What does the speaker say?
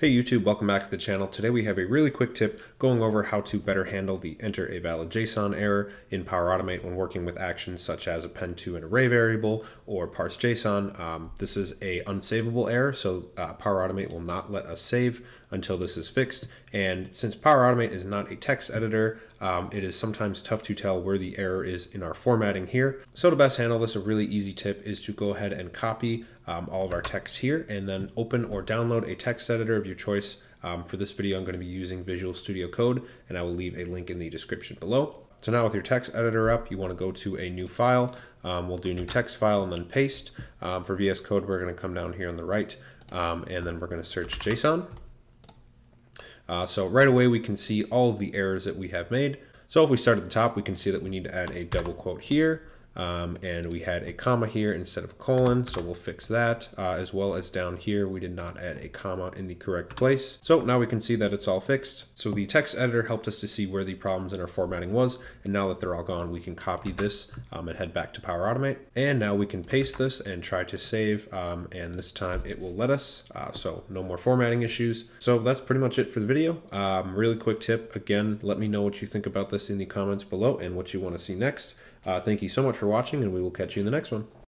Hey YouTube, welcome back to the channel. Today we have a really quick tip going over how to better handle the enter a valid JSON error in Power Automate when working with actions such as append to an array variable or parse JSON. Um, this is a unsavable error, so uh, Power Automate will not let us save until this is fixed. And since Power Automate is not a text editor, um, it is sometimes tough to tell where the error is in our formatting here. So to best handle this, a really easy tip is to go ahead and copy um, all of our text here and then open or download a text editor of your choice. Um, for this video, I'm going to be using Visual Studio Code and I will leave a link in the description below. So now with your text editor up, you want to go to a new file. Um, we'll do new text file and then paste. Um, for VS Code, we're going to come down here on the right um, and then we're going to search JSON. Uh, so right away we can see all of the errors that we have made. So if we start at the top, we can see that we need to add a double quote here. Um, and we had a comma here instead of a colon, so we'll fix that, uh, as well as down here, we did not add a comma in the correct place. So now we can see that it's all fixed. So the text editor helped us to see where the problems in our formatting was, and now that they're all gone, we can copy this um, and head back to Power Automate. And now we can paste this and try to save, um, and this time it will let us, uh, so no more formatting issues. So that's pretty much it for the video. Um, really quick tip, again, let me know what you think about this in the comments below and what you want to see next. Uh, thank you so much for watching, and we will catch you in the next one.